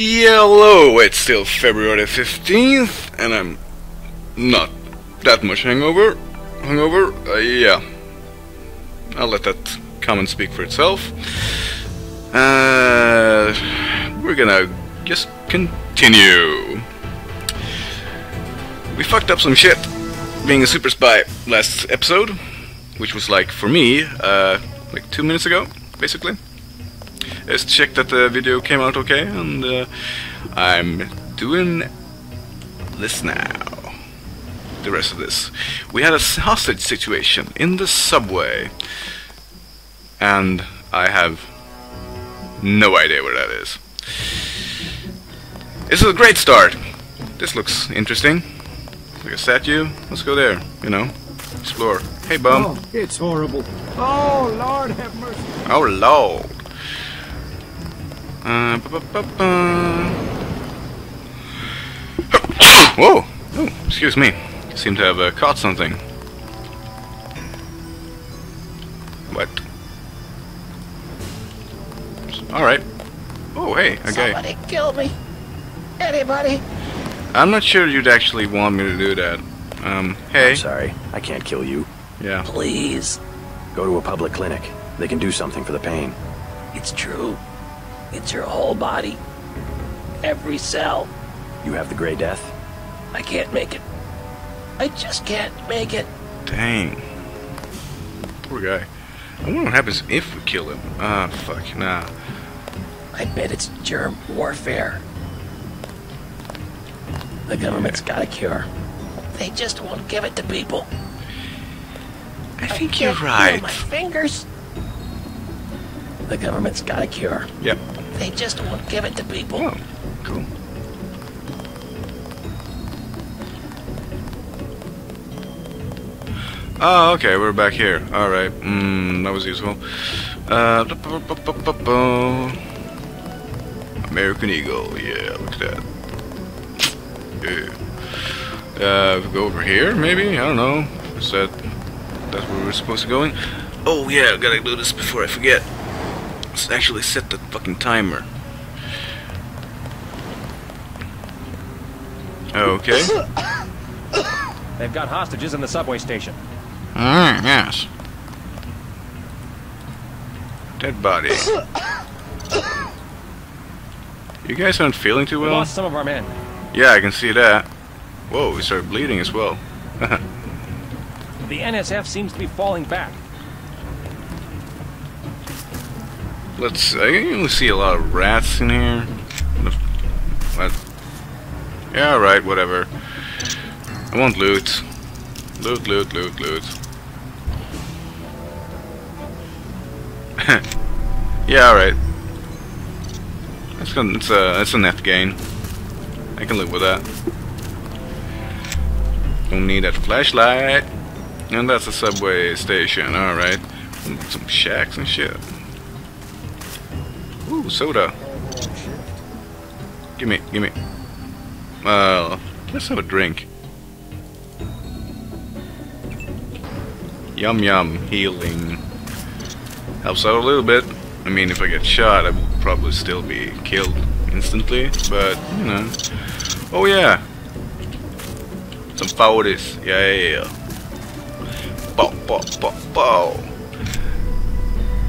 Hello, it's still February 15th, and I'm not that much hangover. Hungover? Uh, yeah. I'll let that comment speak for itself. Uh, we're gonna just continue. We fucked up some shit being a super spy last episode, which was like, for me, uh, like two minutes ago, basically. Let's check that the video came out okay, and uh, I'm doing this now. The rest of this. We had a hostage situation in the subway, and I have no idea where that is. This is a great start. This looks interesting. Like a statue. Let's go there, you know. Explore. Hey, bum. Oh, it's horrible. Oh, Lord have mercy. Oh, lord. Uh, ba -ba -ba -ba. Whoa! Oh, excuse me. Seem to have uh, caught something. What? Alright. Oh, hey, okay. Somebody kill me. Anybody? I'm not sure you'd actually want me to do that. Um, hey. I'm sorry, I can't kill you. Yeah. Please. Go to a public clinic. They can do something for the pain. It's true. It's your whole body. Every cell. You have the Gray Death? I can't make it. I just can't make it. Dang. Poor guy. I wonder what happens if we kill him. Ah, fuck, nah. I bet it's germ warfare. The government's got a cure. They just won't give it to people. I I think you're can't feel right. My fingers. The government's got a cure. Yep. They just won't give it to people. Oh, cool. Oh, okay, we're back here. Alright, mm, that was useful. Uh, American Eagle, yeah, look at that. Yeah. Uh, go over here, maybe? I don't know. Is that that's where we're supposed to go in? Oh yeah, gotta do this before I forget. Let's actually set the fucking timer. Okay. They've got hostages in the subway station. Mm, yes. Dead body. You guys aren't feeling too We well? lost some of our men. Yeah, I can see that. Whoa, we started bleeding as well. The NSF seems to be falling back. Let's. I can see a lot of rats in here. What? Yeah, right, whatever. I want loot. Loot, loot, loot, loot. yeah, alright. That's it's a, that's a net gain. I can live with that. Don't need that flashlight. And that's a subway station, alright. Some shacks and shit. Ooh, soda. Gimme, gimme. Well, let's have a drink. Yum yum, healing. Helps out a little bit. I mean, if I get shot, I will probably still be killed instantly, but, you know. Oh yeah! Some powders, yeah. Bow, bow, bow, bow.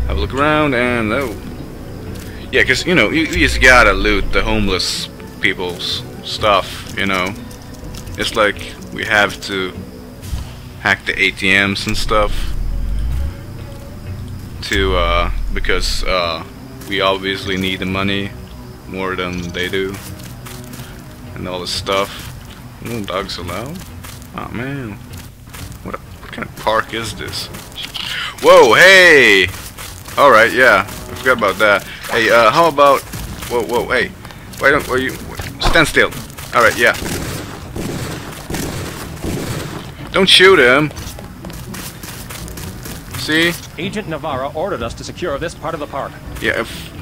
Have a look around and, oh. Yeah, because, you know, you, you just gotta loot the homeless people's stuff, you know. It's like we have to hack the ATMs and stuff to, uh, because, uh, we obviously need the money more than they do. And all this stuff. No dogs allowed? Oh man. What, a, what kind of park is this? Whoa, hey! Alright, yeah. I forgot about that. Hey, uh, how about... Whoa, whoa, hey. Why don't... Why you... Stand still. Alright, yeah. Don't shoot him. See? Agent Navarre ordered us to secure this part of the park. Yeah, if...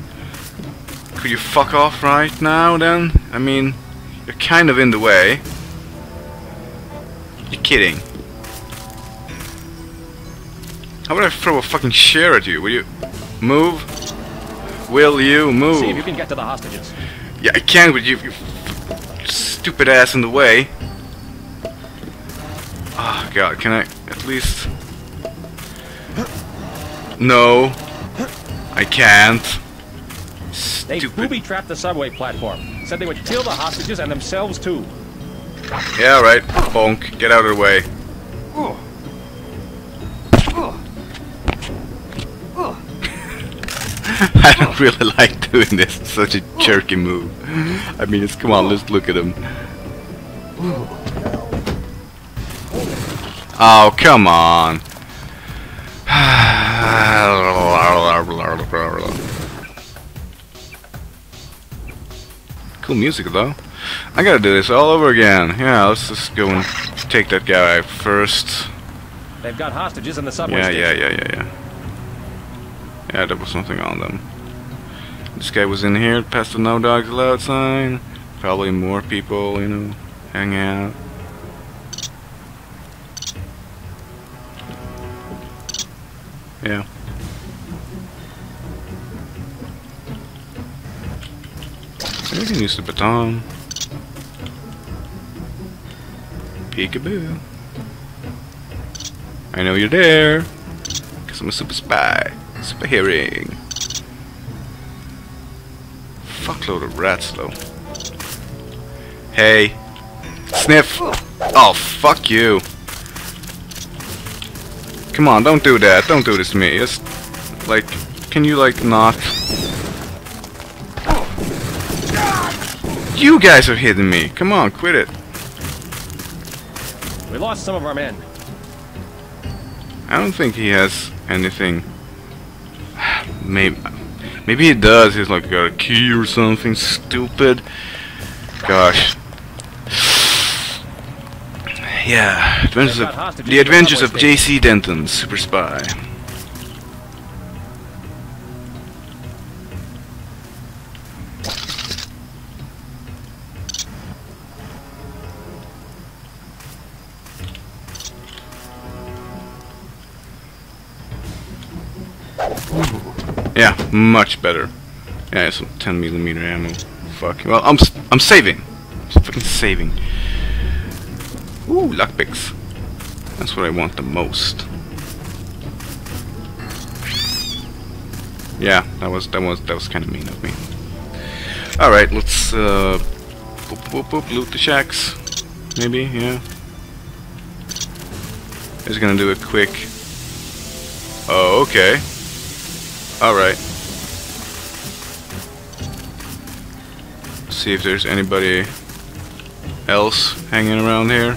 Could you fuck off right now, then? I mean, you're kind of in the way. You're kidding. How about I throw a fucking chair at you? Will you move? Will you move? See if you can get to the hostages. Yeah, I can with you, you stupid ass in the way. Oh god, can I at least... No. I can't. They booby-trapped the subway platform. Said they would kill the hostages and themselves too. Yeah, right. Bonk. Get out of the way. I don't really like doing this. It's such a jerky move. I mean, it's come on, let's look at him. Oh, come on. Cool music though. I gotta do this all over again. Yeah, let's just go and take that guy first. They've got hostages in the subway Yeah, yeah, station. yeah, yeah, yeah. Yeah, there was something on them. This guy was in here past the no dogs allowed sign. Probably more people, you know, hang out. Yeah. We can use the baton. Peekaboo. I know you're there. Because I'm a super spy. Super hearing. Fuckload of rats though. Hey. Sniff. Oh, fuck you. Come on, don't do that. Don't do this to me. Just, like, can you, like, not? You guys are hitting me. Come on, quit it. We lost some of our men. I don't think he has anything. Maybe, maybe he does. He's like got a key or something stupid. Gosh. Yeah, adventures of the adventures of J.C. Denton, super spy. Much better. Yeah, some 10 millimeter ammo. Fuck. Well, I'm I'm saving. I'm fucking saving. Ooh, lockpicks. That's what I want the most. Yeah, that was that was that was kind of mean of me. All right, let's uh, boop, boop, boop, loot the shacks. Maybe, yeah. Just gonna do a quick. Oh, okay. All right. See if there's anybody else hanging around here.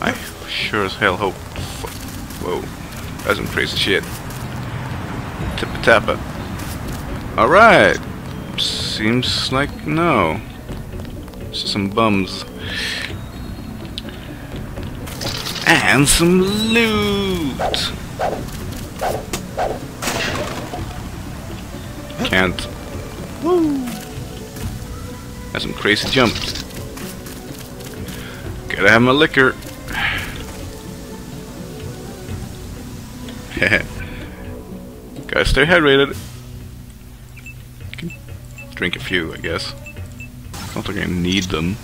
I sure as hell hope. Whoa, that's some crazy shit. Tippa tappa. All right. Seems like no. Some bums. And some loot. Can't. Woo. That's some crazy jumps. Gotta have my liquor. Gotta stay hydrated. Drink a few, I guess. Don't like I need them.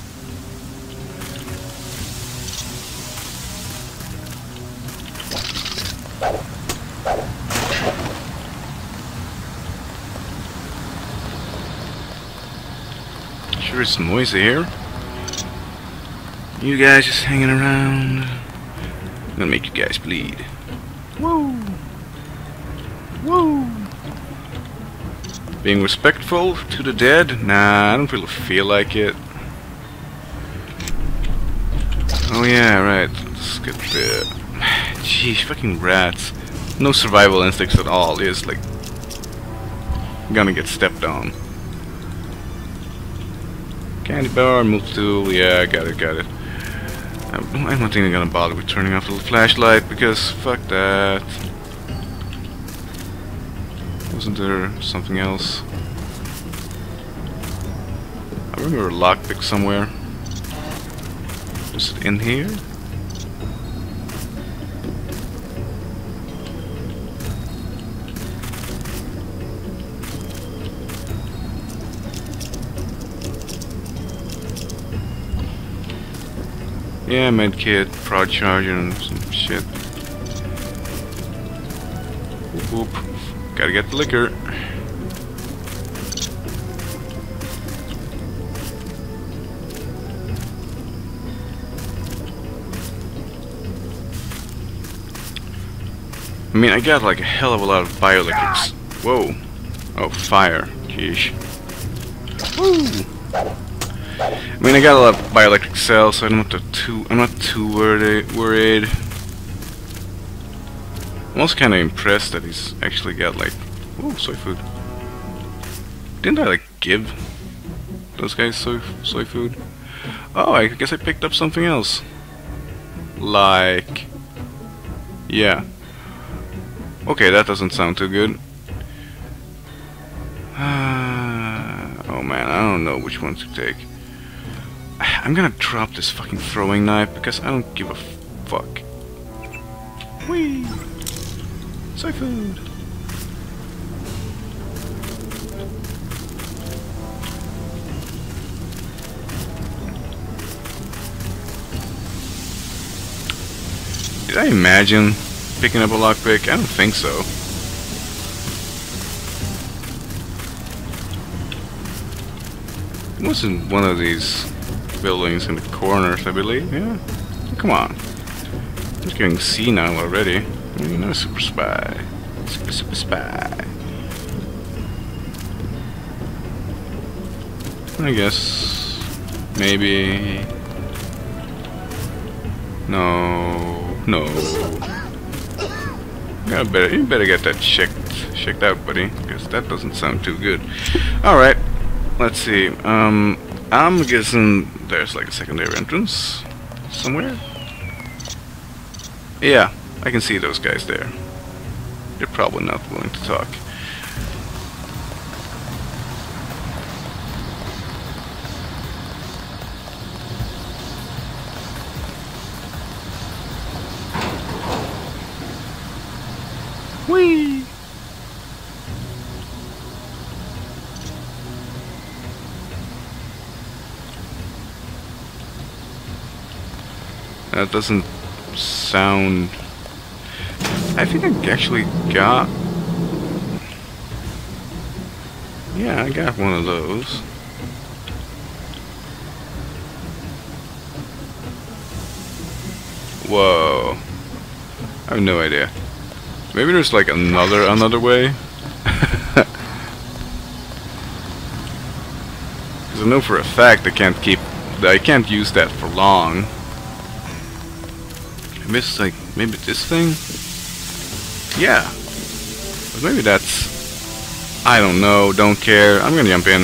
It's noisy here. You guys just hanging around. I'm gonna make you guys bleed. Woo! Woo! Being respectful to the dead? Nah, I don't really feel like it. Oh yeah, right. Let's get the... Jeez, fucking rats. No survival instincts at all. It's like... Gonna get stepped on. Candy bar, multi-tool, yeah, I got it, got it. I'm I'm not even gonna bother with turning off the flashlight because fuck that. Wasn't there something else? I remember a lockpick somewhere. Is it in here? Yeah, medkit, prod charger, and some shit. Whoop. Gotta get the liquor. I mean, I got like a hell of a lot of bioelectrics. Whoa. Oh, fire. Sheesh. Woo! I mean, I got a lot of bioelectric cells, so I'm not have too I'm not too worried. I'm also kind of impressed that he's actually got like, oh, soy food. Didn't I like give those guys soy soy food? Oh, I guess I picked up something else. Like, yeah. Okay, that doesn't sound too good. oh man, I don't know which one to take. I'm gonna drop this fucking throwing knife because I don't give a fuck. Whee! Soy food! Did I imagine picking up a lockpick? I don't think so. It wasn't one of these buildings in the corners, I believe. Yeah. Come on. I'm getting senile already. You know, super spy. Super, super spy. I guess. Maybe. No. No. Yeah, better, you better get that checked, checked out, buddy, because that doesn't sound too good. Alright, let's see. Um, I'm guessing there's like a secondary entrance somewhere. Yeah, I can see those guys there. They're probably not willing to talk. Doesn't sound... I think I actually got... Yeah, I got one of those. Whoa. I have no idea. Maybe there's like another another way. Because I know for a fact I can't keep... I can't use that for long. Missed like maybe this thing? Yeah. Maybe that's I don't know, don't care. I'm gonna jump in.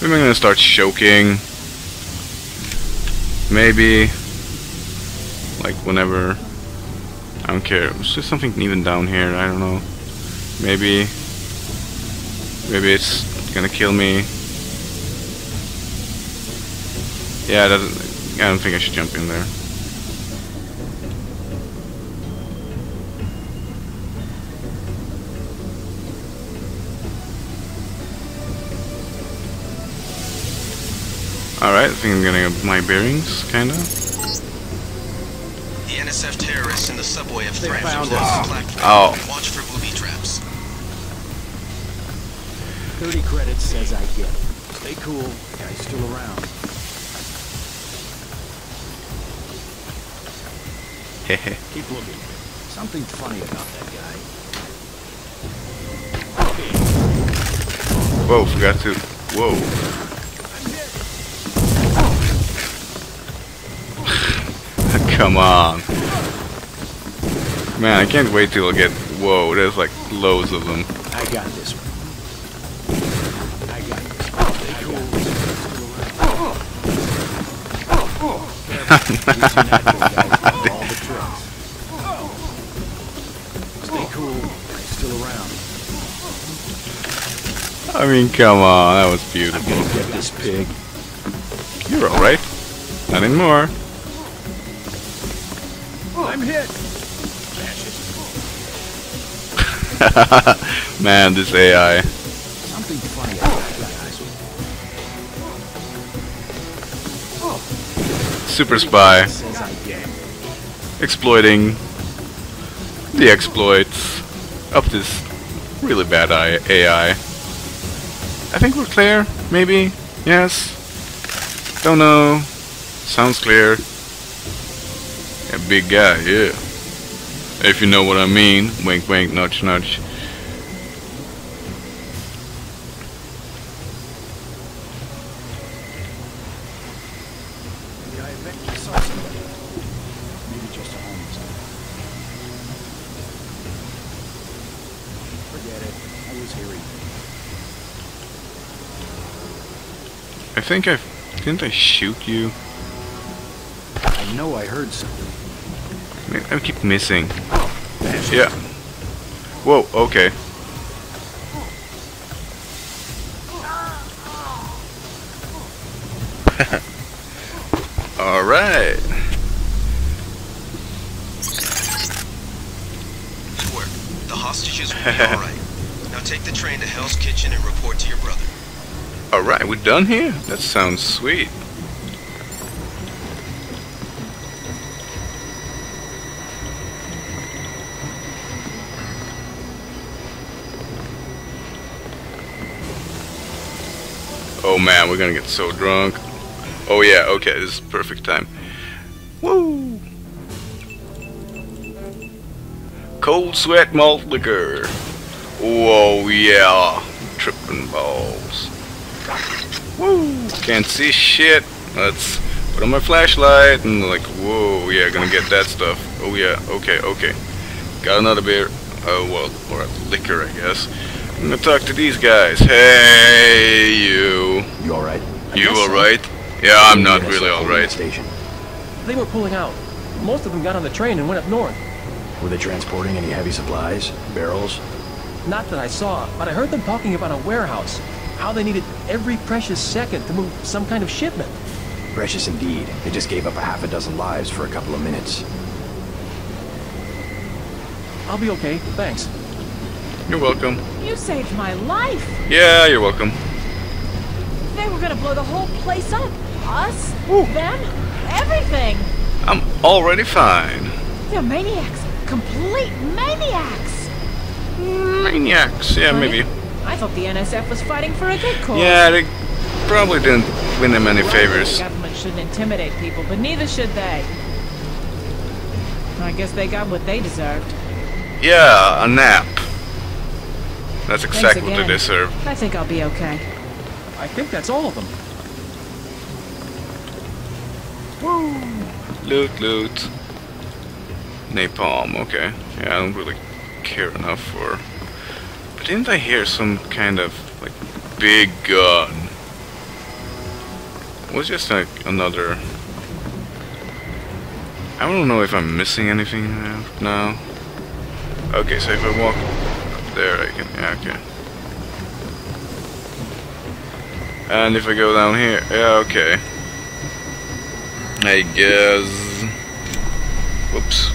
Maybe I'm gonna start choking. Maybe like whenever I don't care. Is there something even down here? I don't know. Maybe maybe it's gonna kill me. Yeah, I don't think I should jump in there. Alright, I think I'm getting my bearings, kinda. The NSF terrorists in the subway have They found us. the platform. Oh. Watch for booby traps. 30 credits says I get it. Stay cool. Guy's still around. Hehe. Keep looking. Something funny about that guy. Whoa, forgot to. Whoa. Come on. Man, I can't wait till I get. Whoa, there's like loads of them. I got this one. I got this one. Stay cool. These natural guys know all the tricks. Stay cool. Still around. I mean, come on, that was beautiful. Get this pig. You're alright. Not anymore. I'm hit. Man, this AI. Something funny about that guy. super spy Says I did. exploiting the exploits of this really bad AI. I think we're clear, maybe? Yes? Don't know. Sounds clear. A big guy, yeah. If you know what I mean. Wink wink, nudge nudge. I think I... Didn't I shoot you? I know I heard something. I I keep missing. Yeah. Whoa, okay. Alright. Good work. The hostages will be alright. Now take the train to Hell's Kitchen and report to your brother. Alright, we're done here? That sounds sweet. Oh man, we're gonna get so drunk. Oh yeah, okay, this is perfect time. Woo! Cold sweat malt liquor. Whoa, yeah. Tripping balls. Woo! Can't see shit. Let's put on my flashlight and like, whoa, yeah, gonna get that stuff. Oh yeah, okay, okay. Got another beer. Oh well, or a liquor, I guess. I'm gonna talk to these guys. Hey, you. You alright? You alright? Yeah, I'm not really alright. Station. They were pulling out. Most of them got on the train and went up north. Were they transporting any heavy supplies? Barrels? Not that I saw, but I heard them talking about a warehouse. How they needed every precious second to move some kind of shipment. Precious indeed. They just gave up a half a dozen lives for a couple of minutes. I'll be okay, thanks. You're welcome. You saved my life. Yeah, you're welcome. They were gonna blow the whole place up. Us, them, everything. I'm already fine. They're maniacs. Complete maniacs. Maniacs, yeah, maybe. I thought the NSF was fighting for a good cause. Yeah, they probably didn't win them any Well, favors. The government shouldn't intimidate people, but neither should they. I guess they got what they deserved. Yeah, a nap. That's exactly what they deserve. I think I'll be okay. I think that's all of them. Woo! Loot, loot. Napalm, okay. Yeah, I don't really care enough for... But didn't I hear some kind of, like, big gun? It was just like another... I don't know if I'm missing anything now. now. Okay, so if I walk up there, I can... Yeah, okay. And if I go down here... Yeah, okay. I guess... Whoops.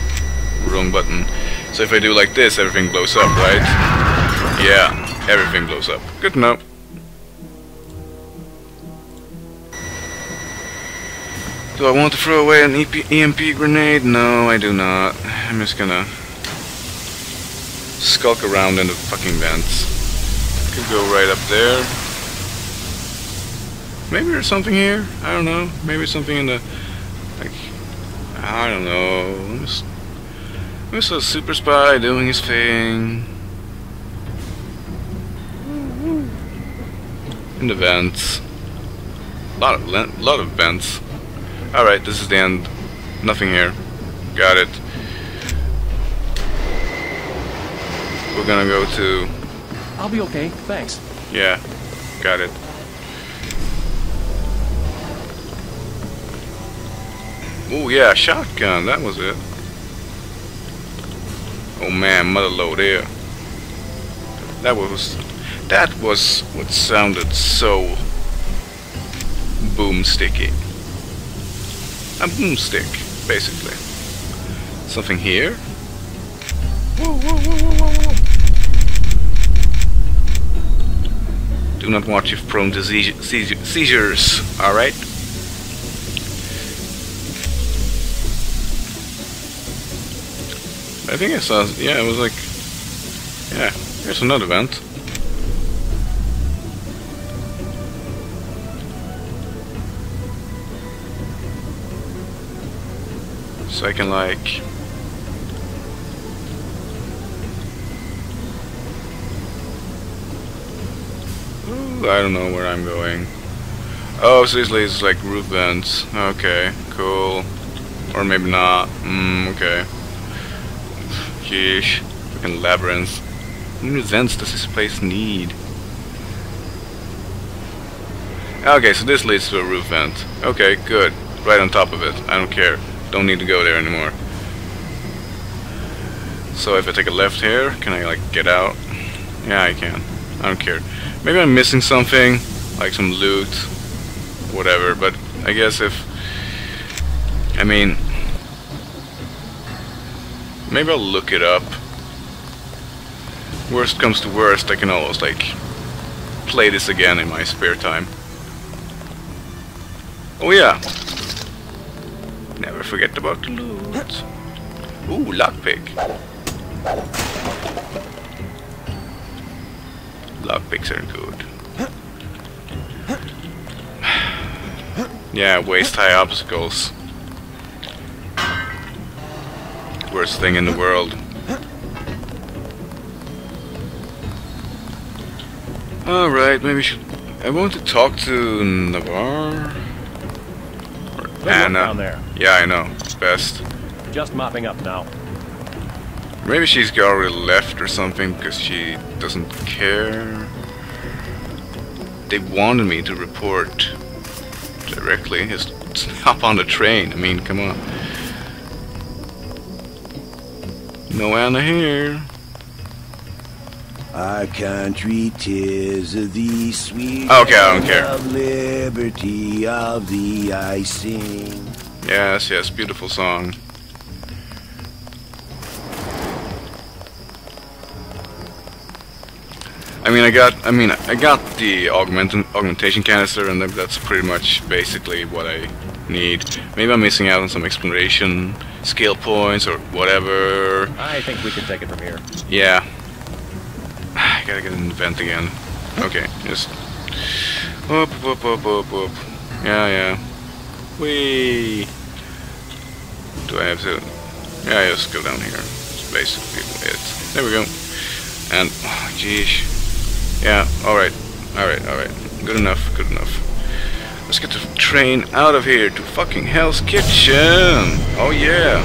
Wrong button. So if I do like this, everything blows up, right? Yeah, everything blows up. Good to know. Do I want to throw away an EP EMP grenade? No, I do not. I'm just gonna skulk around in the fucking vents. Could go right up there. Maybe there's something here. I don't know. Maybe something in the like I don't know. Just, just a super spy doing his thing. In the vents. A lot of lot of vents. All right, this is the end. Nothing here. Got it. We're gonna go to I'll be okay, thanks. yeah. Got it. Oh yeah, shotgun. That was it. Oh man, mother load here. That was that was what sounded so boomsticky. A boomstick, basically. Something here? Do not watch if prone to seizures, alright? I think I saw, yeah, it was like, yeah, here's another vent. So I can like Ooh, I don't know where I'm going. Oh, so this leads like roof vents. Okay, cool. Or maybe not. Mm, okay. Sheesh. Fucking labyrinth. How many vents does this place need? Okay, so this leads to a roof vent. Okay, good. Right on top of it. I don't care. Don't need to go there anymore. So if I take a left here, can I like get out? Yeah, I can. I don't care. Maybe I'm missing something, like some loot, whatever, but I guess if... I mean... Maybe I'll look it up. Worst comes to worst, I can always, like, play this again in my spare time. Oh yeah! Never forget about the loot. Ooh, lockpick. Lockpicks are good. Yeah, waist high obstacles. Worst thing in the world. Alright, maybe we should... I want to talk to Navarre. Or Anna. down there. Yeah, I know. Best. Just mopping up now. Maybe she's already left or something because she doesn't care. They wanted me to report directly. Just hop on the train. I mean, come on. No Anna here. Our country, tis of the sweet Okay, I don't care. of liberty of the I sing. Yes, yes, beautiful song. Mean, I got, I mean, I got the augment augmentation canister, and that's pretty much basically what I need. Maybe I'm missing out on some exploration skill points or whatever. I think we can take it from here. Yeah. I gotta get in the vent again. Okay, just. Whoop, whoop, whoop, whoop, whoop. Yeah, yeah. Whee! Do I have to. Yeah, just go down here. That's basically it. There we go. And. Oh, geez. Yeah, alright. Alright, alright. Good enough, good enough. Let's get the train out of here to fucking Hell's Kitchen! Oh, yeah!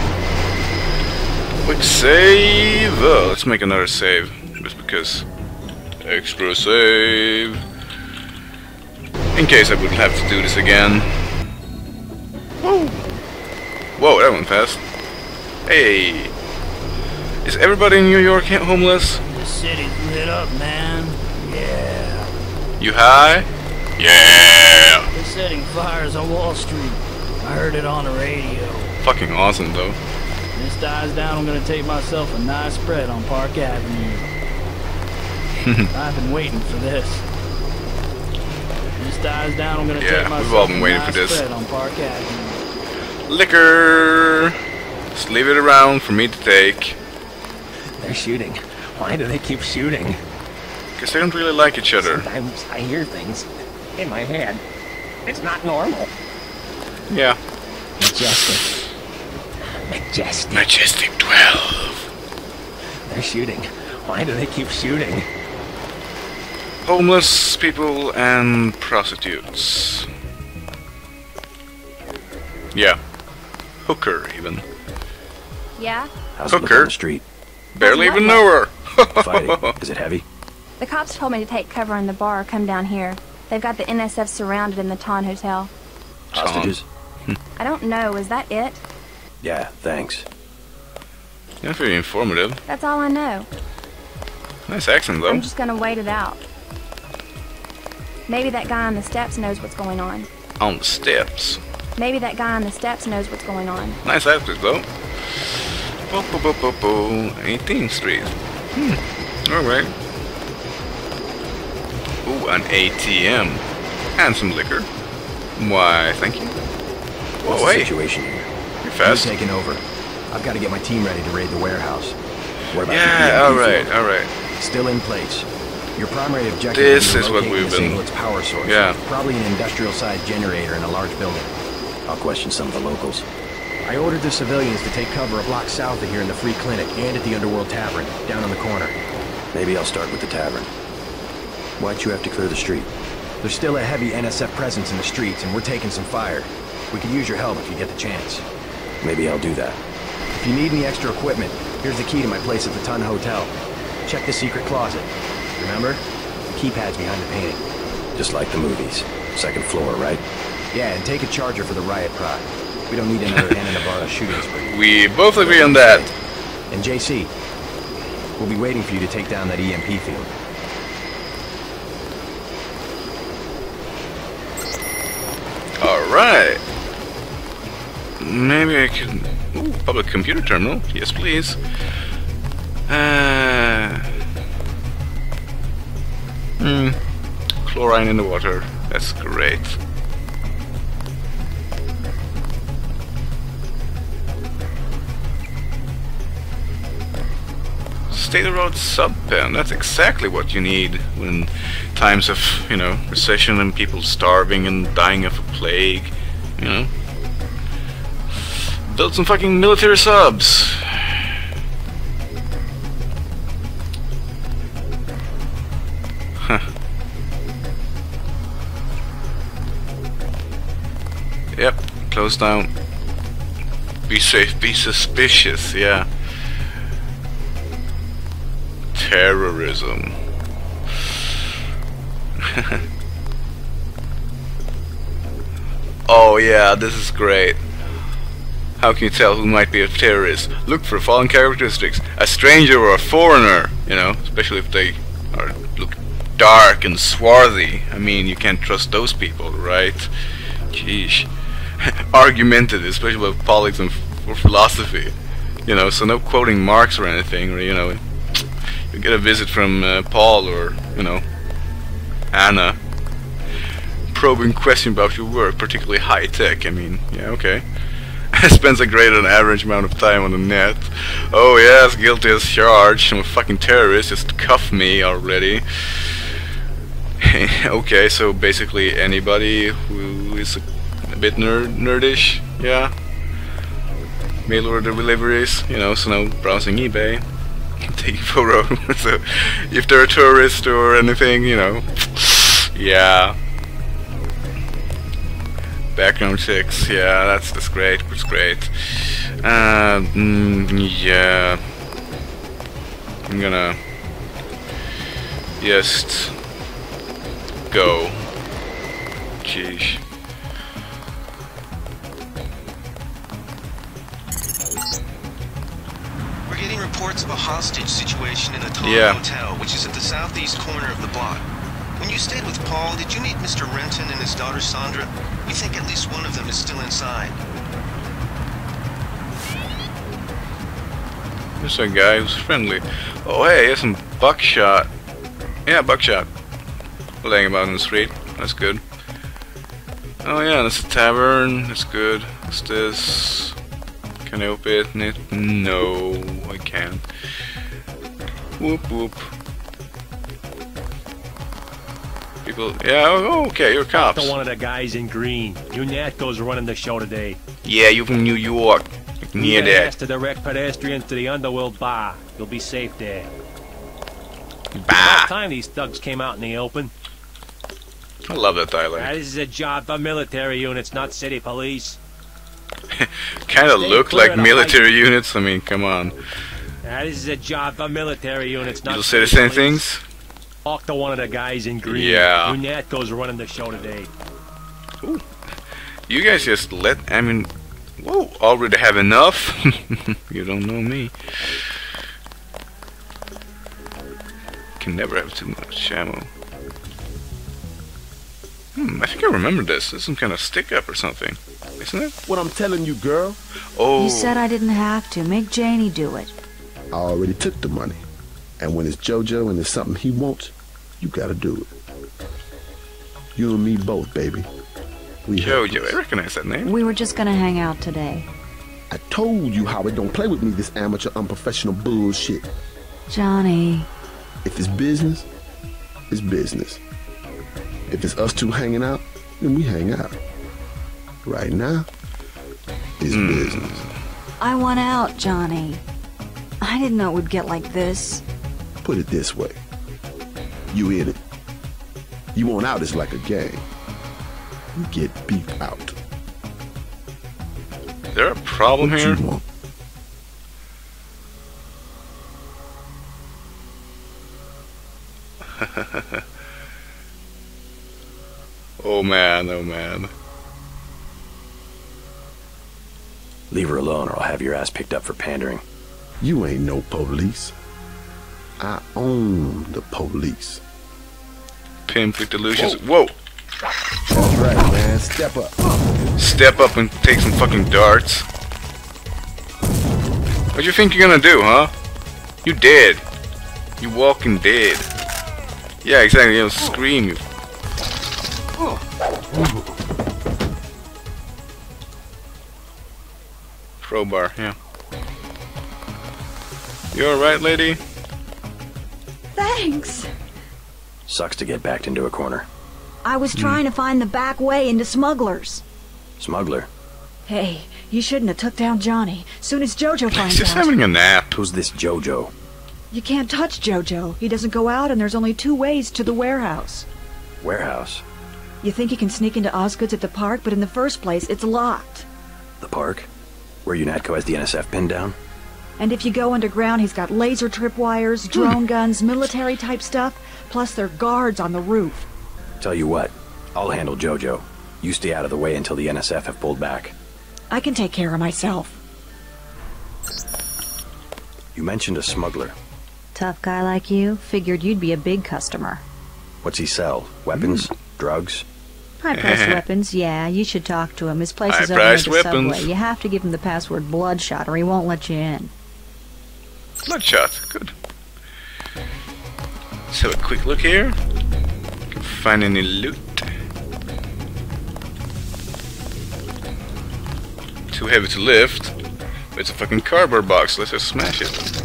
Quick save! Uh, let's make another save. Just because. Extra save. In case I would have to do this again. Whoa! Whoa, that went fast. Hey! Is everybody in New York homeless? The city's lit up, man. Yeah. You high? Yeah! They're setting fires on Wall Street. I heard it on the radio. Fucking awesome though. When this dies down, I'm gonna take myself a nice spread on Park Avenue. I've been waiting for this. When this dies down, I'm gonna Yeah, take myself we've all been a waiting nice for this. spread on Park Avenue. Liquor! Just leave it around for me to take. They're shooting. Why do they keep shooting? Because they don't really like each other. Sometimes I hear things in my head. It's not normal. Yeah. Majestic. Majestic. Majestic 12. They're shooting. Why do they keep shooting? Homeless people and prostitutes. Yeah. Hooker, even. Yeah? How's Hooker. on the street? Barely even look know her. Fighting. Is it heavy? The cops told me to take cover in the bar or come down here. They've got the NSF surrounded in the Ton Hotel. Hostages? I don't know, is that it? Yeah, thanks. Yeah, very informative. That's all I know. Nice accent, though. I'm just gonna wait it out. Maybe that guy on the steps knows what's going on. On the steps. Maybe that guy on the steps knows what's going on. Nice accent, though. Bo, bo, bo, bo, bo. 18th Street. Hmm. Alright. Ooh, an ATM. And some liquor. Why, thank you. What's Whoa, the hey, situation here? you're fast. taking over? I've got to get my team ready to raid the warehouse. What about Yeah, alright, alright. Still in place. Your primary objective This is to what we've been- its power source. Yeah. Probably an industrial-sized generator in a large building. I'll question some of the locals. I ordered the civilians to take cover a block south of here in the Free Clinic and at the Underworld Tavern, down on the corner. Maybe I'll start with the tavern. Why'd you have to clear the street? There's still a heavy NSF presence in the streets, and we're taking some fire. We could use your help if you get the chance. Maybe I'll do that. If you need any extra equipment, here's the key to my place at the Ton Hotel. Check the secret closet. Remember? The keypad's behind the painting. Just like the movies. Second floor, right? Yeah, and take a charger for the riot prod. We don't need another Anna Navarre shooting spree. We both agree on that. And JC, we'll be waiting for you to take down that EMP field. Alright. Maybe I can... Ooh, public computer terminal. Yes, please. Uh... Hmm. Chlorine in the water. That's great. State-of-the-art sub pen. That's exactly what you need when times of, you know, recession and people starving and dying of a plague. You know, build some fucking military subs. Huh. Yep, close down. Be safe, be suspicious, yeah. Terrorism. oh yeah, this is great. How can you tell who might be a terrorist? Look for following characteristics. A stranger or a foreigner, you know, especially if they are look dark and swarthy. I mean, you can't trust those people, right? Sheesh. Argumentative, especially with politics and or philosophy. You know, so no quoting Marx or anything, or, you know, you get a visit from uh, Paul or, you know, Anna. Probing question about your work, particularly high tech. I mean, yeah, okay. Spends a greater than average amount of time on the net. Oh yes, guilty as charged. I'm a fucking terrorist. Just cuff me already. okay, so basically anybody who is a, a bit nerd nerdish, yeah. Mail order deliveries, you know, so now browsing eBay, taking photo. so if they're a tourist or anything, you know, yeah. Background checks, yeah, that's that's great, that's great. Uh, mm, yeah, I'm gonna just go. Sheesh. We're getting reports of a hostage situation in the Ton Yeah. Hotel, which is at the southeast corner of the block. When you stayed with Paul, did you meet Mr. Renton and his daughter Sandra? We think at least one of them is still inside. There's a uh, guy who's friendly. Oh hey, here's some buckshot. Yeah, buckshot. Laying about in the street. That's good. Oh yeah, that's a tavern. That's good. What's this? Can I open it? No, I can't. Whoop whoop. People, yeah, oh, okay, you're cops. To one of the guys in green. You UNATCO's running the show today. Yeah, you from New York. Near has that. to direct pedestrians to the Underworld Bar. You'll be safe there. About Bah! time these thugs came out in the open. I love that dialect. this is a job for military units, not city police. Kinda look like military units. I mean, come on. Now, this is a job for military units, not You'll say the same police. things? Talk to one of the guys in green. Yeah. UNATCO's running the show today. You guys just let, I mean, whoa, already have enough? you don't know me. Can never have too much ammo. Hmm, I think I remember this. This is some kind of stick up or something. Isn't it? What I'm telling you, girl, Oh, You said I didn't have to. Make Janie do it. I already took the money. And when it's JoJo and it's something he wants, you gotta do it. You and me both, baby. We Jojo. I recognize that name. We were just gonna hang out today. I told you Howard don't play with me this amateur unprofessional bullshit. Johnny. If it's business, it's business. If it's us two hanging out, then we hang out. Right now, it's hmm. business. I want out, Johnny. I didn't know it would get like this. Put it this way. You in it. You want out is like a game. You get beat out. Is there a problem What here? you want? Oh man, oh man. Leave her alone or I'll have your ass picked up for pandering. You ain't no police. I own the police. Pimp with delusions. Whoa! That's right, man. Step up. Step up and take some fucking darts. What you think you're gonna do, huh? You dead. You walking dead. Yeah, exactly. You know, scream. You. Crowbar, yeah. You alright, lady? Thanks. Sucks to get backed into a corner. I was hmm. trying to find the back way into smugglers. Smuggler. Hey, you shouldn't have took down Johnny. Soon as Jojo finds He's finds just out. having a nap. Who's this Jojo? You can't touch Jojo. He doesn't go out, and there's only two ways to the warehouse. Warehouse. You think you can sneak into Osgood's at the park, but in the first place, it's locked. The park? Where UNATCO has the NSF pinned down? And if you go underground, he's got laser tripwires, hmm. drone guns, military type stuff, plus there are guards on the roof. Tell you what, I'll handle Jojo. You stay out of the way until the NSF have pulled back. I can take care of myself. You mentioned a smuggler. Tough guy like you, figured you'd be a big customer. What's he sell? Weapons? Hmm. Drugs? High-priced weapons, yeah, you should talk to him. His place is over near the weapons. subway. You have to give him the password Bloodshot or he won't let you in. Bloodshot. Good. Let's have a quick look here. Find any loot. Too heavy to lift. It's a fucking cardboard box. Let's just smash it.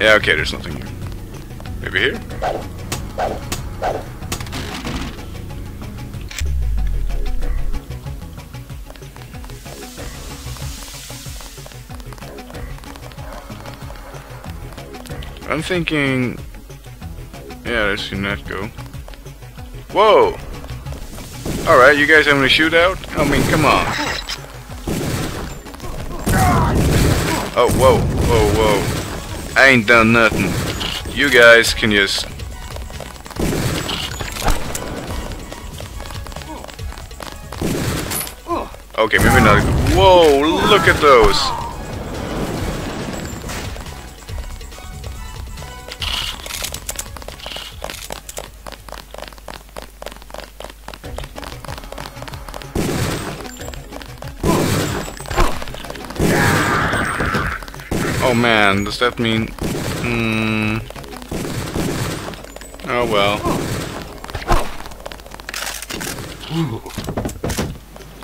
Yeah, okay, there's nothing here. Maybe here? I'm thinking... Yeah, there's go. Whoa! Alright, you guys having a shootout? I mean, come on. Oh, whoa, whoa, whoa. I ain't done nothing. You guys can just... Okay, maybe not. Whoa, look at those! Oh man, does that mean... Hmm... Oh well.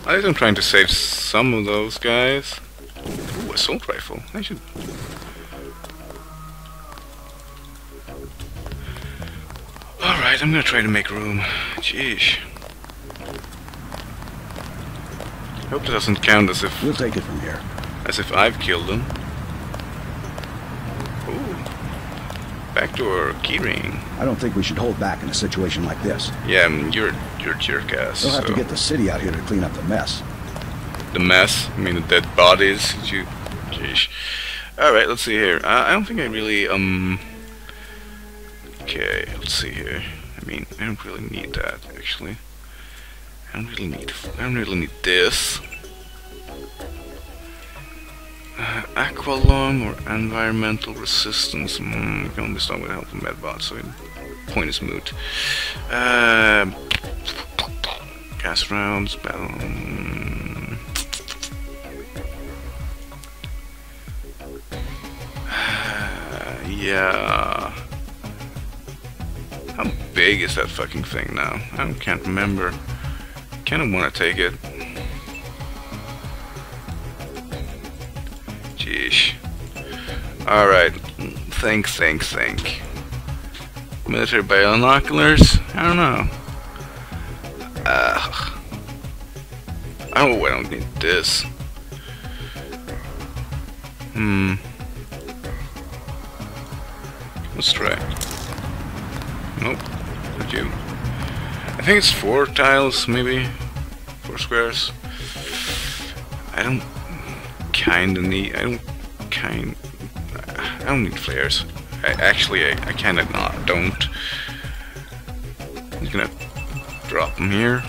I think I'm trying to save some of those guys. Ooh, assault rifle. I should... Alright, I'm gonna try to make room. Jeez. Hope that doesn't count as if We'll take it from here. as if I've killed them. Ooh. Backdoor keyring. I don't think we should hold back in a situation like this. Yeah, I mean, you're you're a jerk ass. They'll have to get the city out here to clean up the mess. the mess. I mean, the dead bodies. You, jeez. All right, let's see here. I, I don't think I really um. Okay, let's see here. I mean, I don't really need that actually. I don't really need. I don't really need this. Aqualung or environmental resistance. Mm, can only start with help from medbot, so point is moot. Uh, gas rounds, battle. mm, yeah. How big is that fucking thing now? I can't remember. kind of want to take it. Alright. Think, think, think. Military binoculars? I don't know. Uh, oh, I don't need this. Hmm. Let's try. Nope. Not you. I think it's four tiles, maybe. Four squares. I don't kinda need. I don't kind. Don't need flares. I, actually, I, I kinda not don't. I'm gonna drop them here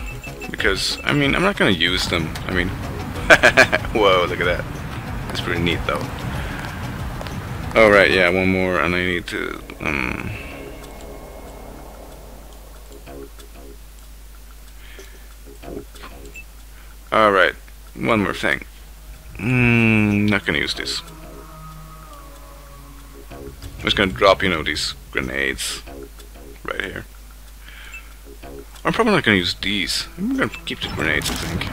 because I mean I'm not gonna use them. I mean, whoa, look at that. That's pretty neat though. Oh right, yeah, one more, and I need to. Um, Alright, one more thing. Mm, not gonna use this. I'm just gonna drop, you know, these grenades right here. I'm probably not gonna use these. I'm gonna keep the grenades, I think.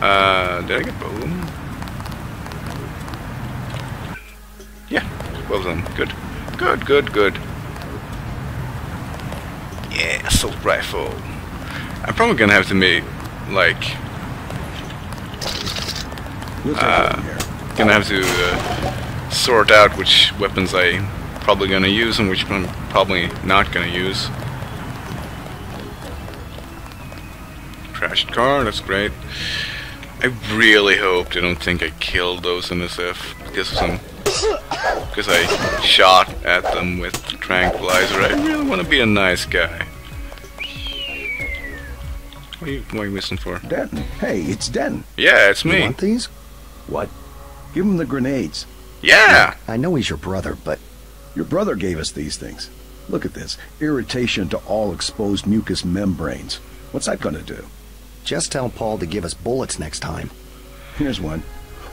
Uh, did I get both of them? Yeah, both of them. Good. Good, good, good. Yeah, assault rifle. I'm probably gonna have to make, like, uh, gonna have to uh, sort out which weapons I probably gonna use and which I'm probably not gonna use. Crashed car, that's great. I really hope they don't think I killed those NSF because of some because I shot at them with the tranquilizer. I really want to be a nice guy. What are you, what are you listening for? Denton. Hey, it's Denton. Yeah, it's me. You want these? What? Give him the grenades. Yeah! I know he's your brother, but... Your brother gave us these things. Look at this. Irritation to all exposed mucous membranes. What's that gonna do? Just tell Paul to give us bullets next time. Here's one.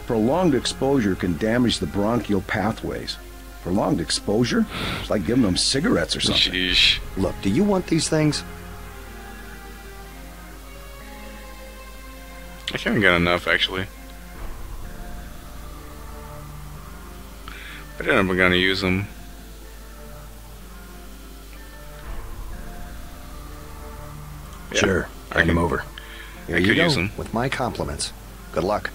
Prolonged exposure can damage the bronchial pathways. Prolonged exposure? It's like giving them cigarettes or something. Sheesh. Look, do you want these things? I can't get enough, actually. I don't know if I'm gonna use them. Yeah, Sure. I can- over. Here I you could go. use them. With my compliments. Good luck.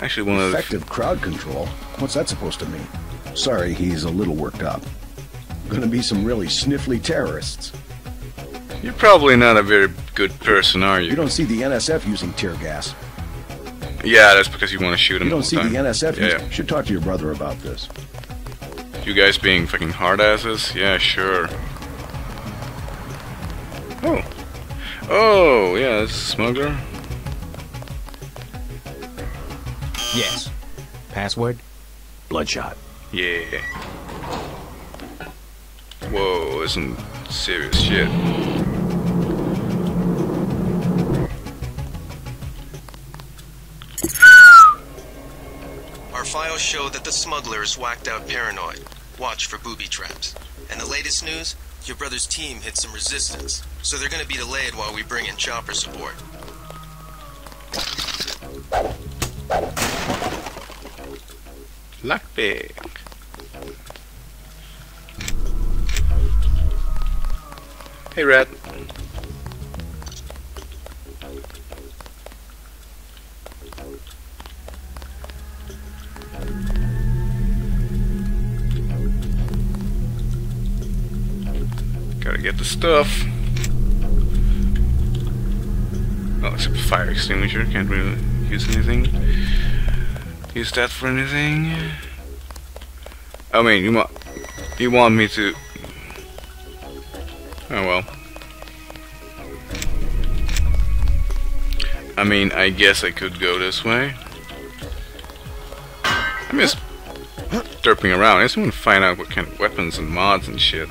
Actually, one of Effective crowd control? What's that supposed to mean? Sorry, he's a little worked up. Gonna be some really sniffly terrorists. You're probably not a very good person, are you? You don't see the NSF using tear gas. Yeah, that's because you want to shoot him You don't see the the. NSF Yeah, using... Should talk to your brother about this. You guys being fucking hard asses? Yeah, sure. Oh. Oh, yeah, this is a smuggler. Yes. Password? Bloodshot. Yeah. Whoa, isn't serious shit. Show that the smuggler is whacked out paranoid. Watch for booby traps. And the latest news? Your brother's team hit some resistance, so they're gonna be delayed while we bring in chopper support. Lockpick. Hey, Rat. Stuff. Oh, except a fire extinguisher. Can't really use anything. Use that for anything. I mean, you want you want me to? Oh well. I mean, I guess I could go this way. I'm just derping around. I just want to find out what kind of weapons and mods and shit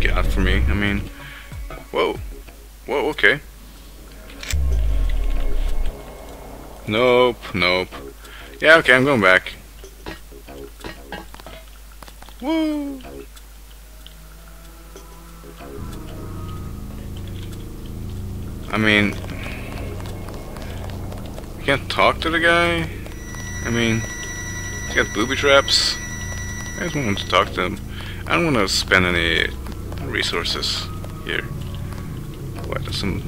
got for me. I mean, whoa, whoa, okay. Nope, nope. Yeah, okay, I'm going back. Woo! I mean, you can't talk to the guy. I mean, he's got booby traps. I just want to talk to him. I don't want to spend any resources here. What? Some?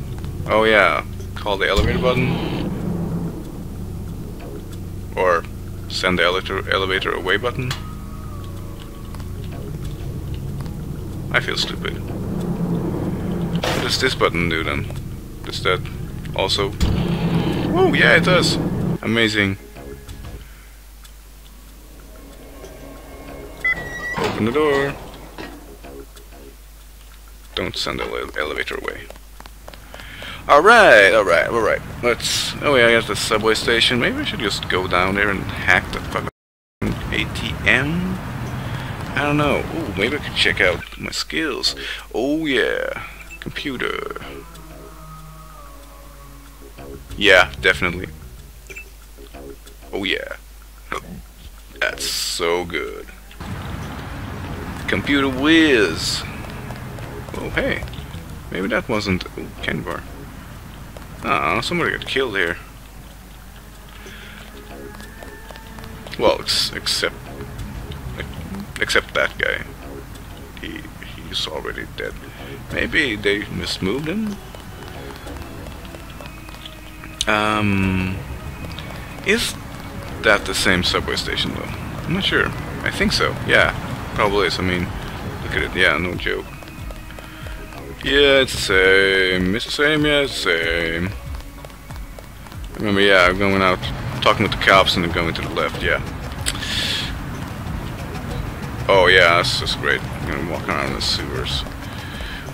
Oh yeah, call the elevator button, or send the elevator elevator away button. I feel stupid. What does this button do then? Does that also? Oh yeah, it does. Amazing. Open the door. Don't send the elevator away. Alright, alright, alright. Let's... Oh yeah, I got the subway station. Maybe I should just go down there and hack the fucking ATM? I don't know. Ooh, maybe I could check out my skills. Oh yeah. Computer. Yeah, definitely. Oh yeah. That's so good. Computer whiz. Hey. Maybe that wasn't oh, bar. Ah, somebody got killed here. Well, ex except except that guy. He he's already dead. Maybe they mismoved him. Um, is that the same subway station though? I'm not sure. I think so. Yeah, probably is. I mean, look at it. Yeah, no joke. Yeah, it's the same. It's the same. Yeah, it's the same. Remember, yeah, I'm going out talking with the cops and then going to the left. Yeah. Oh yeah, that's just great. I'm gonna walk around the sewers.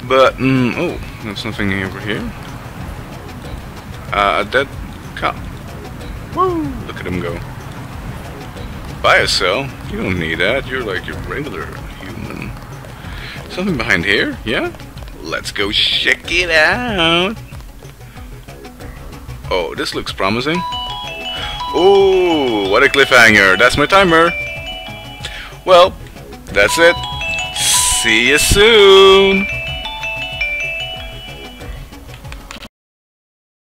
But, mm, oh, there's nothing over here. Uh, a dead cop. Woo! Look at him go. Buy a cell? You don't need that. You're like a regular human. Something behind here? Yeah? Let's go check it out. Oh, this looks promising. Oh, what a cliffhanger. That's my timer. Well, that's it. See you soon.